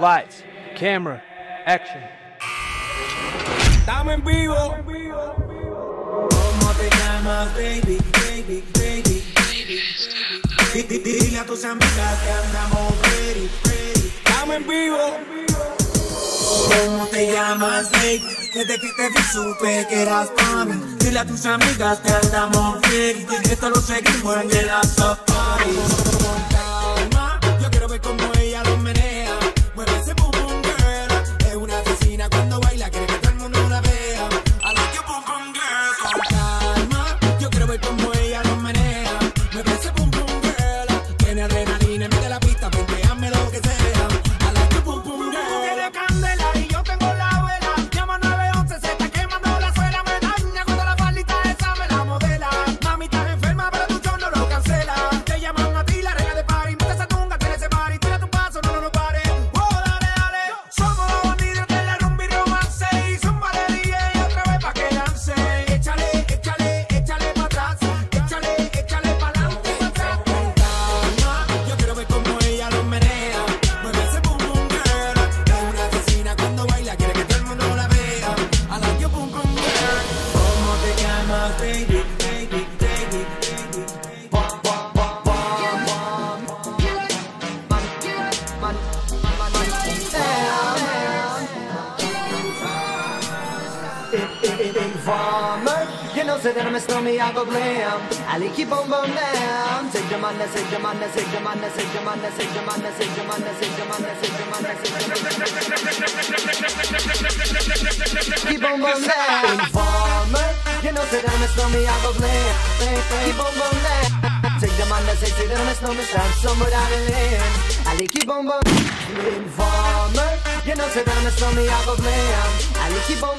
Lights, camera, action. Estamos en vivo. ¿Cómo te llamas, baby, baby, baby? Di- di- Dile a tus amigas que andamos ready, ready. Estamos en vivo. ¿Cómo te llamas, baby? Desde que te vi supe que eras para mí. Dile a tus amigas que andamos ready. Esto lo seguimos en el after party. Baby, baby, baby, baby? Bum, bum, bum, bum. Informer, you know, say that I'm a snowman, I go glam. I keep on bum down. Say Jamana, say Jamana, say Jamana, say Jamana, say Jamana, say Jamana, say Jamana, say Jamana, say Jamana. Keep on bum down. Take the man that says Sıramız no mi sen somewhere lane keep on Informer You know I'm a hago blin Ali keep on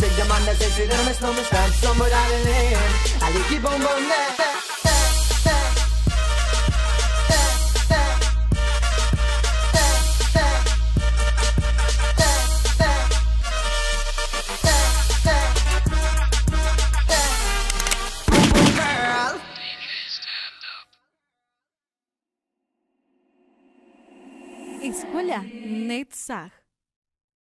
Take the man that says no somewhere lane keep on escuela Net Sag.